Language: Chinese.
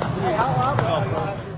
海棠